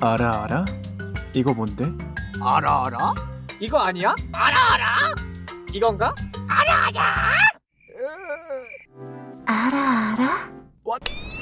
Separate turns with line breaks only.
알아 알아? 이거 뭔데?
알아 알아? 이거 아니야? 알아 알아? 이건가?
알아 알아?
What?